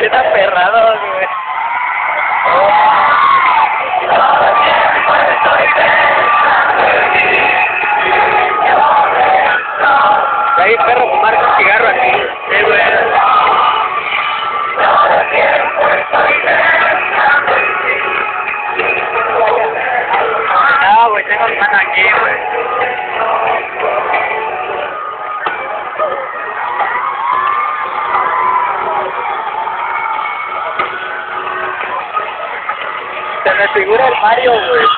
Está perrado, güey. Ahí el perro fumar un cigarro aquí. Sí, güey. No, güey, tengo aquí, güey. Se me figura el Mario, güey.